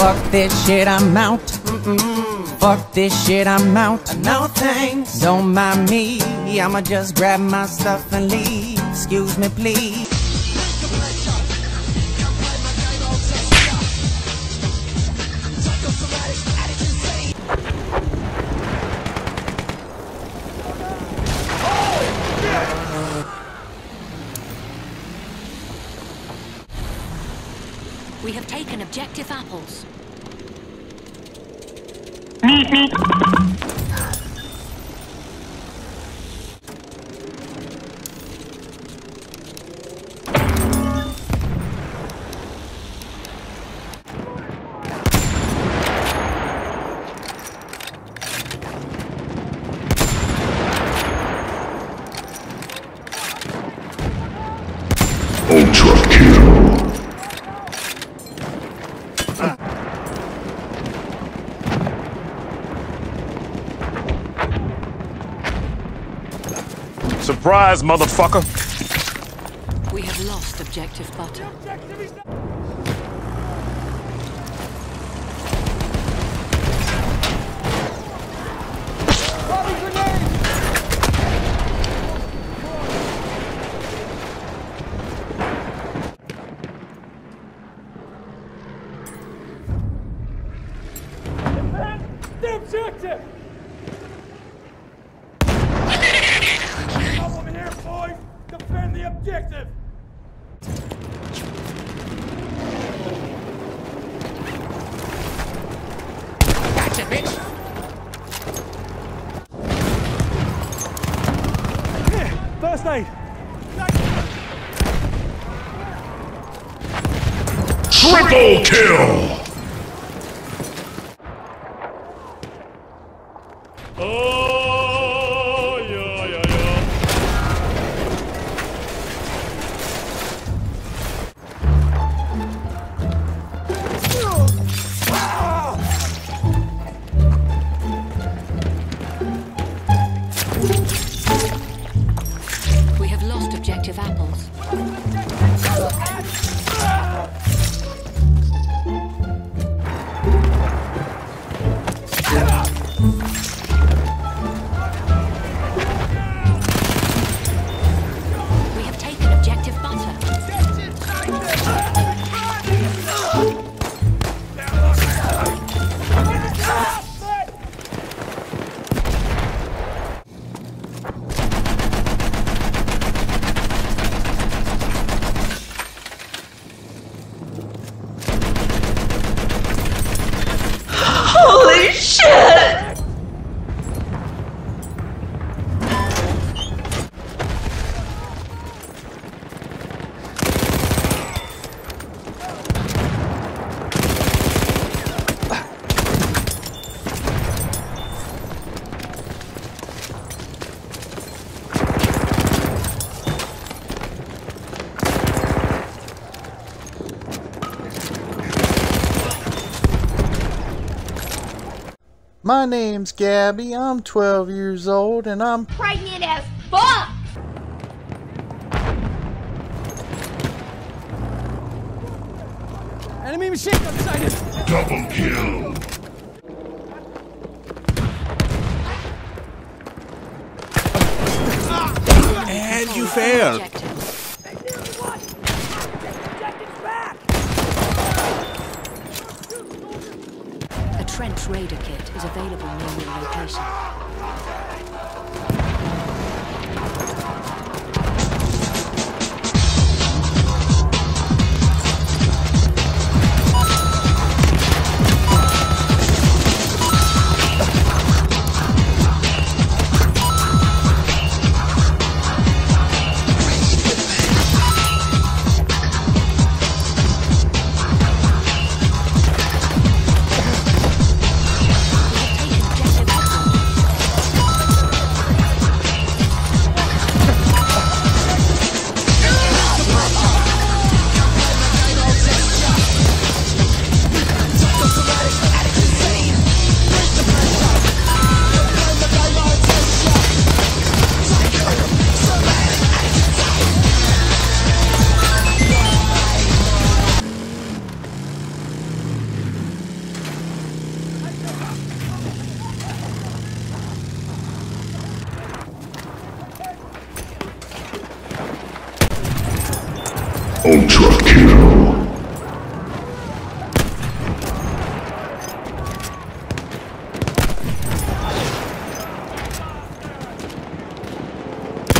Fuck this shit, I'm out. Fuck this shit, I'm out. No thanks. Don't mind me. I'ma just grab my stuff and leave. Excuse me, please. Have taken objective apples. Ultra Surprise, motherfucker! We have lost objective butter. Triple kill. My name's Gabby. I'm 12 years old and I'm Pregnant as fuck! Enemy machine gun sighted! Double kill. And you failed. Objective. Trench kit is available near your location. Ultra kill.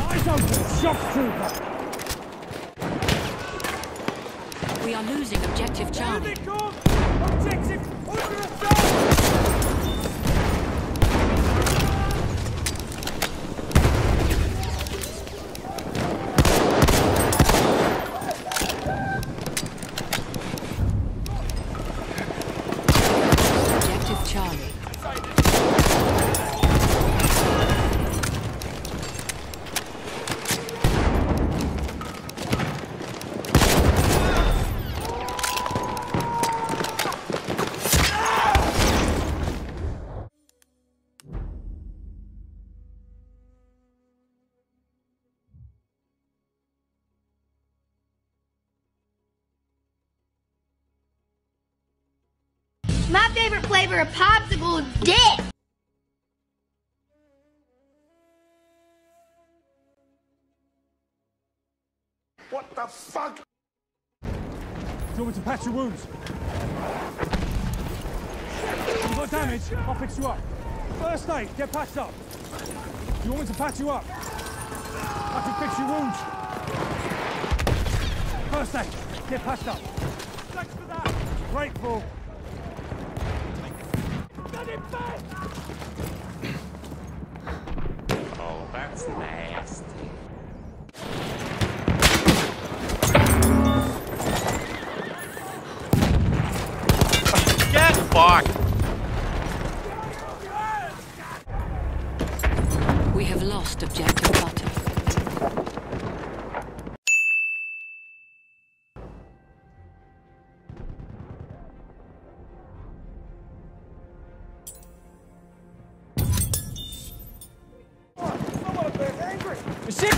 Eyes open! Shock trooper! We are losing objective Charlie. Flavor of popsicle dick. What the fuck? Do you want me to patch your wounds? You've got damage, I'll fix you up. First aid, get patched up. Do you want me to patch you up? I can fix your wounds. First aid, get patched up. Thanks for that. Grateful. Oh, that's nasty. Get fucked! We have lost objective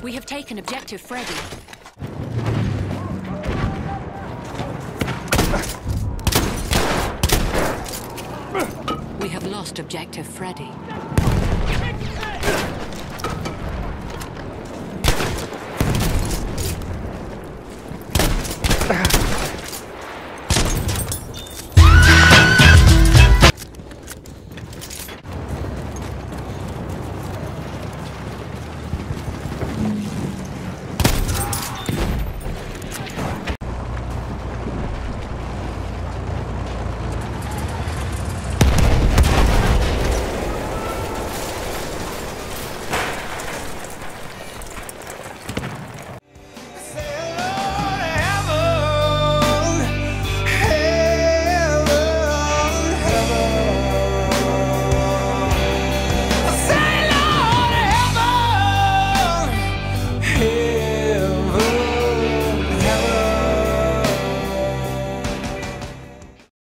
We have taken objective Freddy. We have lost objective Freddy.